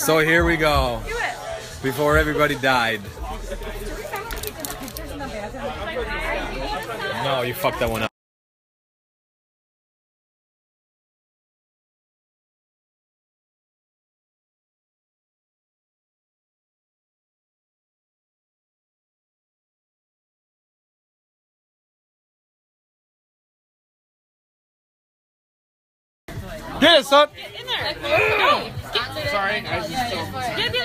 So here we go. Before everybody died. No, you fucked that one up. Get it, son. In there. No. Sorry, I was just still.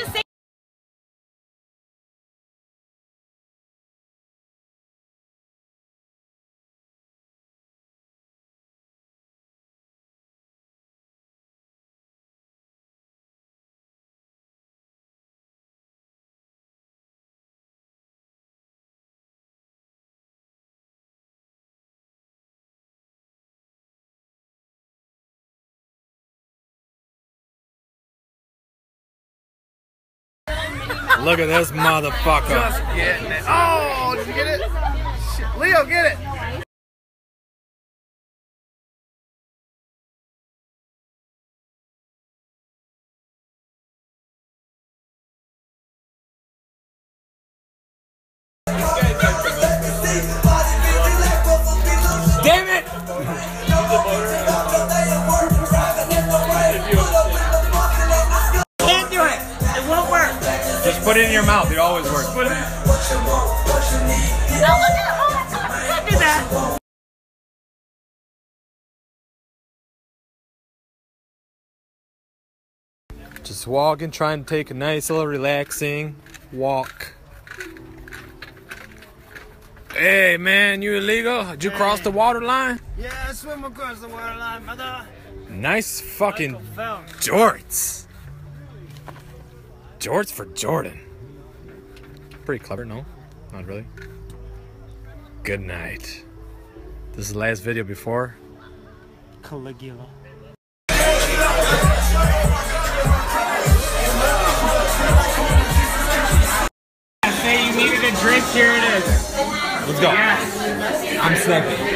Look at this motherfucker. Just getting it. Oh, did you get it? Leo, get it. Put it in your mouth. It always works. No, look at Oh my god. Can't do that. Just walking, trying to take a nice little relaxing walk. Hey man, you illegal? Did you cross the water line? Yeah, I swim across the water line, mother. Nice fucking jorts. Jorts for Jordan. Pretty clever, no? Not really. Good night. This is the last video before. Caligula. I say you needed a drink, here it is. Let's go. Yes. I'm second.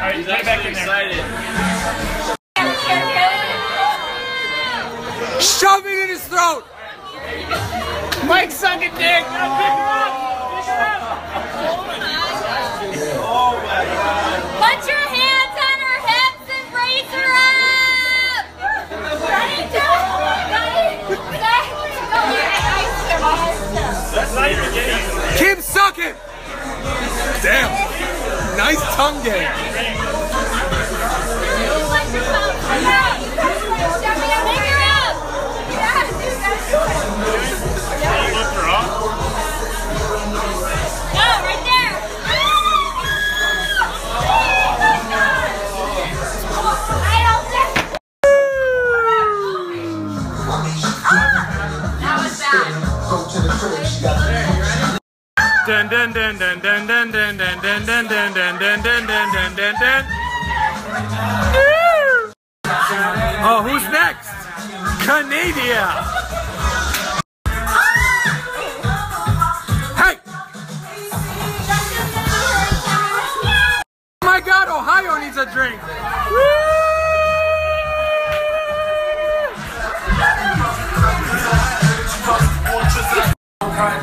Right, He's get back in there. Shove it in his throat. Mike, suck it, dick. Now pick her up. Pick her up. Nice tongue game. Dun dun dun dun dun dun dun dun dun dun dun dun dun dun dun dun dun. Oh, who's next? Canada. Hey! Oh my God, Ohio needs a drink.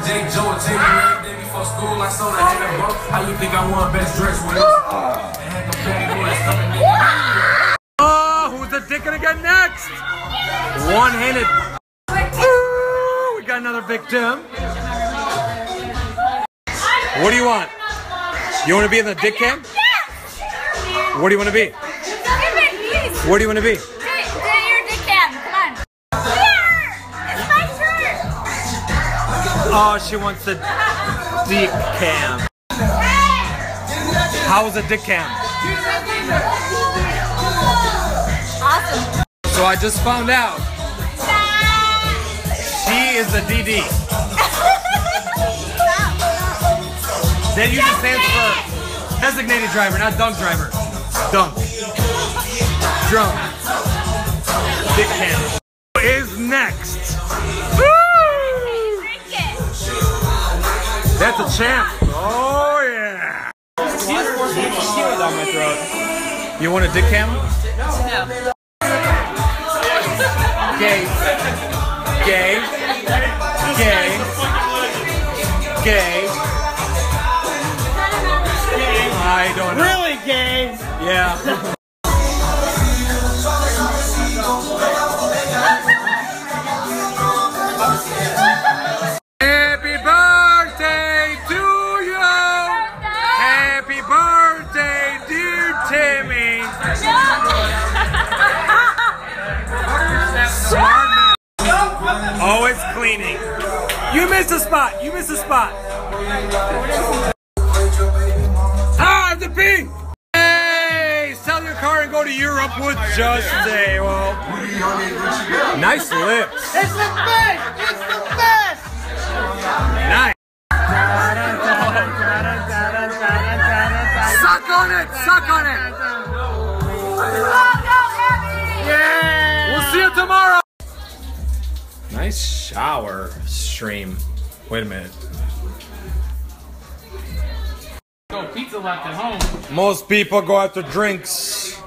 Jake Joe and Jamie every day before school. I sold a hand bro. How you think I won best dress when it's and had no bad boys coming in? Oh, who's the dick gonna get next? One-handed. Ooh, we got another victim. What do you want? You want to be in the dick cam? What do you want to be? Where do you want to be? Oh, she wants the dick cam. How was the dick cam? Awesome. So I just found out she is the DD. That usually stands for Designated driver, not dunk driver. Dunk. Drunk. Dick cam. Is next. That's a champ. Oh yeah. down my throat. You want a dick cam? Gay. Gay. Gay. Gay. I don't know. Really, gay? Yeah. Always cleaning. You missed a spot. You missed a spot. Time to pink. Hey, sell your car and go to Europe with just a well. Nice lips. It's the best! It's the best! Nice. Suck on it. Suck on it. We'll see you tomorrow. Nice shower stream. Wait a minute. Go pizza left at home. Most people go after drinks.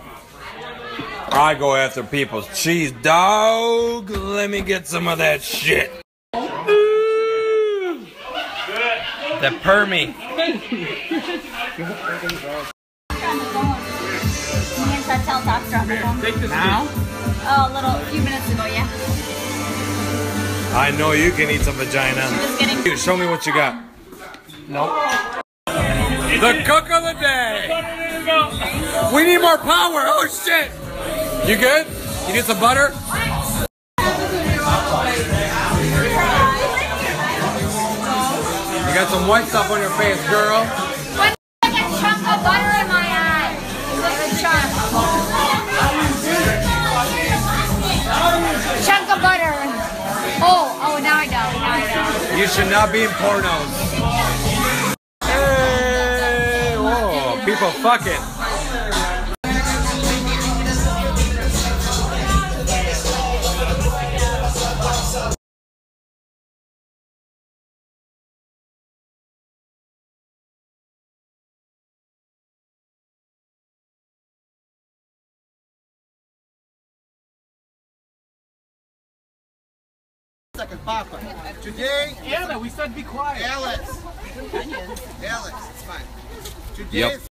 I go after people's cheese, dog. Let me get some of that shit. The permy. Me and Chantel talked on the phone. Take this now. Oh, a little, a few minutes ago, yeah. I know you can eat some vagina. Dude, show me what you got. Nope. The cook of the day. We need more power. Oh shit. You good? You need some butter? You got some white stuff on your face, girl. Like a chunk of butter You should not be in pornos. Hey, whoa, people fucking. Second, Papa. Today, Yeah, we said be quiet. Alex. Alex, it's fine. Today Yep. is